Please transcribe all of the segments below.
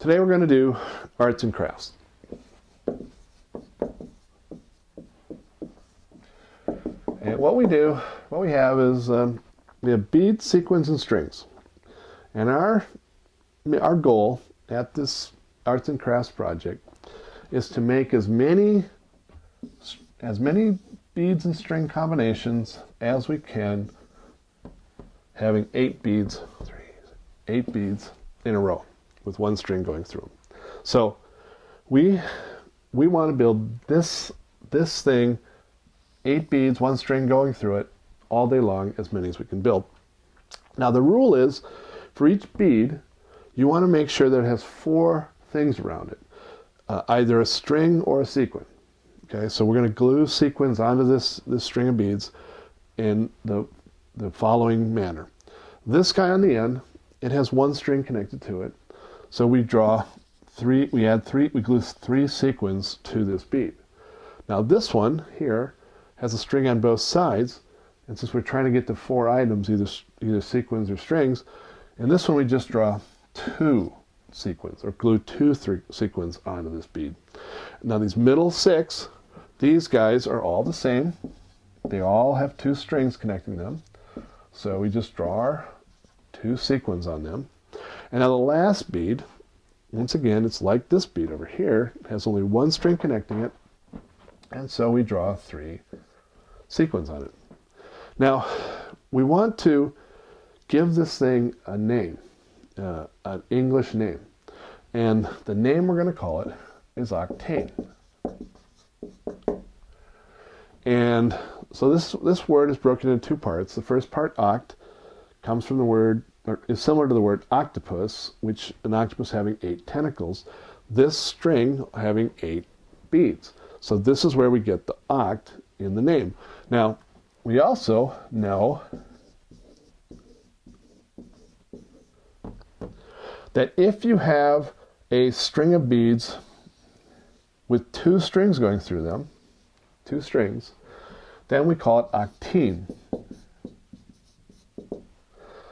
Today we're going to do arts and crafts. And what we do, what we have is um, we have beads, sequins, and strings. And our our goal at this arts and crafts project is to make as many as many beads and string combinations as we can, having eight beads, three, eight beads in a row with one string going through them. So we we want to build this this thing, eight beads, one string going through it, all day long, as many as we can build. Now the rule is, for each bead, you want to make sure that it has four things around it, uh, either a string or a sequin. Okay, so we're going to glue sequins onto this this string of beads in the the following manner. This guy on the end, it has one string connected to it. So we draw three, we add three, we glue three sequins to this bead. Now this one here has a string on both sides, and since we're trying to get to four items, either, either sequins or strings, in this one we just draw two sequins, or glue two three sequins onto this bead. Now these middle six, these guys are all the same. They all have two strings connecting them. So we just draw two sequins on them. And now the last bead, once again, it's like this bead over here. It has only one string connecting it. And so we draw three sequins on it. Now, we want to give this thing a name, uh, an English name. And the name we're going to call it is octane. And so this, this word is broken into two parts. The first part, oct, comes from the word is similar to the word octopus, which an octopus having eight tentacles. This string having eight beads. So this is where we get the oct in the name. Now, we also know that if you have a string of beads with two strings going through them, two strings, then we call it octene.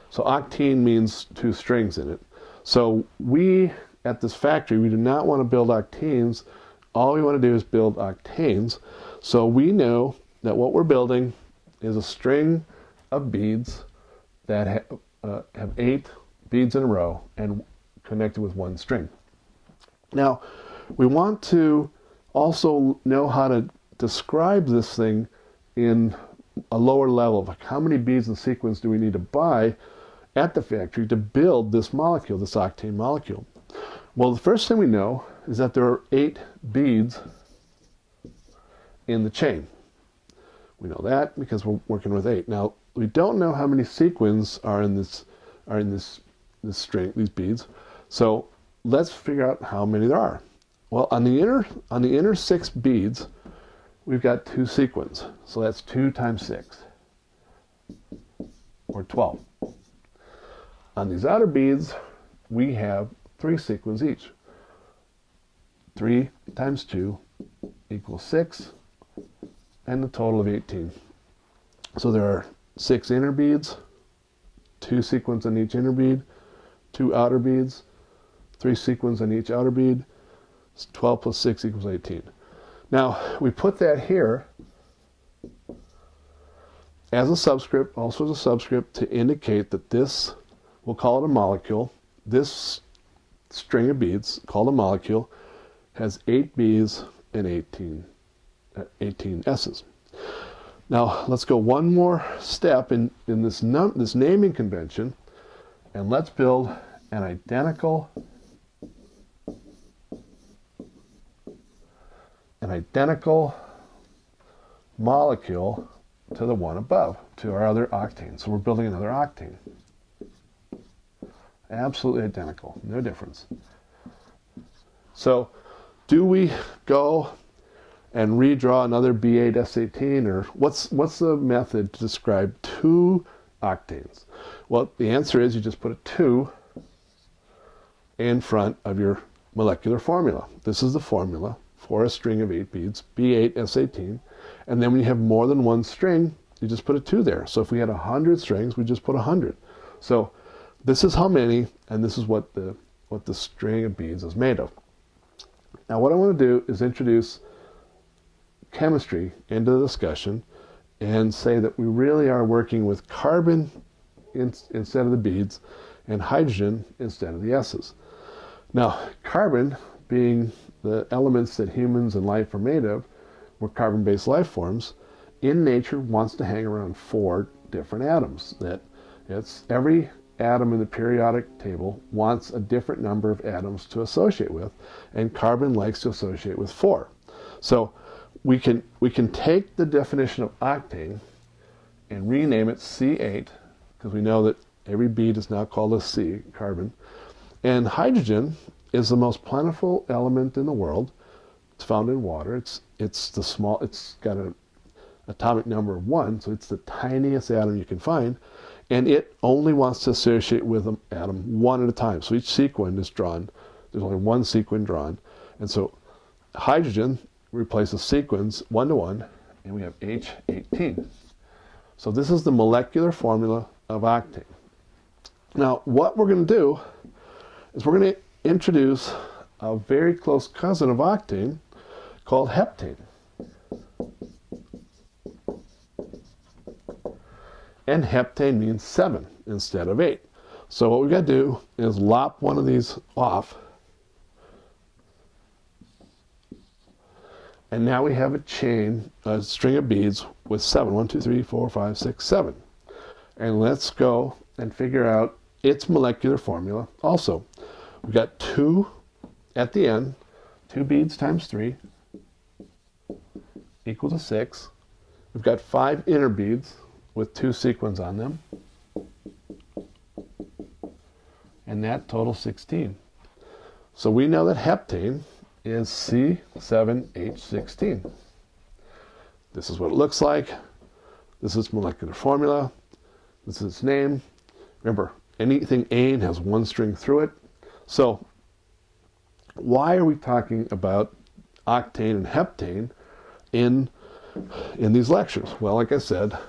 So octene means two strings in it. So we at this factory, we do not want to build octenes. All we want to do is build octanes. So we know that what we're building is a string of beads that ha uh, have eight beads in a row and connected with one string. Now, we want to also know how to describe this thing in a lower level. Like how many beads in sequence do we need to buy at the factory to build this molecule, this octane molecule? Well, the first thing we know is that there are eight beads in the chain. We know that because we're working with eight. Now, we don't know how many sequins are in this are in this this string, these beads. So let's figure out how many there are. Well, on the inner on the inner six beads, we've got two sequins. So that's two times six, or twelve. On these outer beads, we have three sequins each. 3 times 2 equals 6, and the total of 18. So there are six inner beads, two sequins on each inner bead, two outer beads, three sequins on each outer bead. 12 plus 6 equals 18. Now, we put that here as a subscript, also as a subscript, to indicate that this we'll call it a molecule. This string of beads, called a molecule, has 8 B's and 18, uh, 18 S's. Now, let's go one more step in, in this, num this naming convention, and let's build an identical an identical molecule to the one above, to our other octane. So we're building another octane. Absolutely identical, no difference. So, do we go and redraw another B8 S18, or what's what's the method to describe two octanes? Well, the answer is you just put a two in front of your molecular formula. This is the formula for a string of eight beads, B8 S18, and then when you have more than one string, you just put a two there. So if we had hundred strings, we just put hundred. So this is how many, and this is what the what the string of beads is made of. Now, what I want to do is introduce chemistry into the discussion and say that we really are working with carbon in, instead of the beads and hydrogen instead of the S's. Now, carbon being the elements that humans and life are made of, we're carbon based life forms, in nature wants to hang around four different atoms. That it's every atom in the periodic table wants a different number of atoms to associate with, and carbon likes to associate with four. So we can we can take the definition of octane and rename it C8 because we know that every bead is now called a C, carbon. And hydrogen is the most plentiful element in the world. It's found in water. It's it's the small. It's got an atomic number of one, so it's the tiniest atom you can find, and it only wants to associate with an atom one at a time. So each sequin is drawn. There's only one sequin drawn, and so hydrogen replaces sequins one to one, and we have H18. So this is the molecular formula of octane. Now, what we're going to do is we're going to introduce a very close cousin of octane called heptane. And heptane means seven instead of eight. So what we got to do is lop one of these off. And now we have a chain, a string of beads with seven. One, two, three, four, five, six, seven. And let's go and figure out its molecular formula also. We've got two at the end, two beads times three equals to six. We've got five inner beads with two sequins on them. And that totals 16. So we know that heptane is C7H16. This is what it looks like. This is molecular formula. This is its name. Remember, anything ane has one string through it. So, why are we talking about octane and heptane in in these lectures? Well, like I said,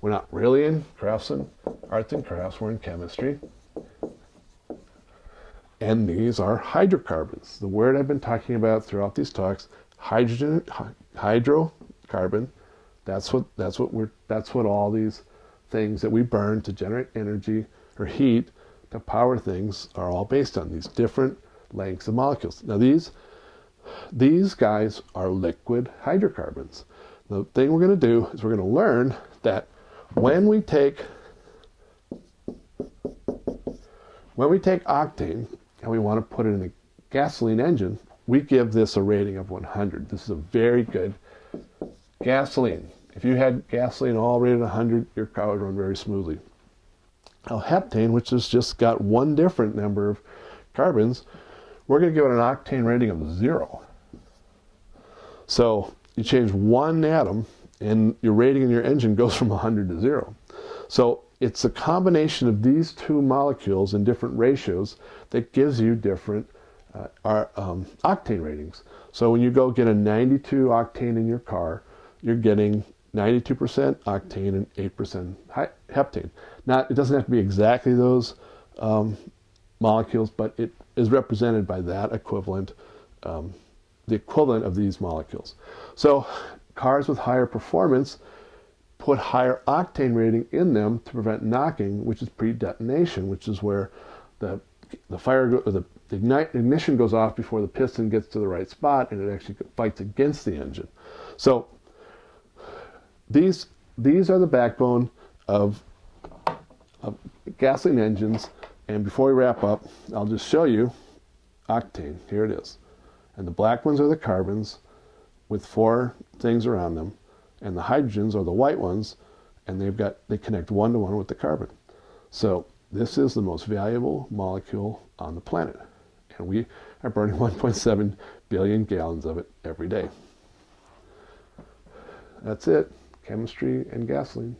we're not really in crafts and arts and crafts, we're in chemistry. And these are hydrocarbons. The word I've been talking about throughout these talks, hydrogen hydrocarbon, that's what that's what we're that's what all these things that we burn to generate energy or heat to power things are all based on these different lengths of molecules. Now these these guys are liquid hydrocarbons. The thing we're going to do is we're going to learn that when we take when we take octane and we want to put it in a gasoline engine, we give this a rating of 100. This is a very good gasoline. If you had gasoline all rated 100, your car would run very smoothly. Now, heptane, which has just got one different number of carbons, we're going to give it an octane rating of zero. So you change one atom, and your rating in your engine goes from 100 to zero. So it's a combination of these two molecules in different ratios that gives you different uh, um, octane ratings. So when you go get a 92 octane in your car, you're getting 92% octane and 8% heptane. Not, it doesn't have to be exactly those um, molecules, but it is represented by that equivalent, um, the equivalent of these molecules. So cars with higher performance put higher octane rating in them to prevent knocking, which is pre-detonation, which is where the the fire the ignite, ignition goes off before the piston gets to the right spot, and it actually fights against the engine. So these these are the backbone of, of gasoline engines. And before we wrap up, I'll just show you octane. Here it is. And the black ones are the carbons with four things around them. And the hydrogens are the white ones, and they've got they connect one to one with the carbon. So this is the most valuable molecule on the planet. And we are burning 1.7 billion gallons of it every day. That's it chemistry and gasoline.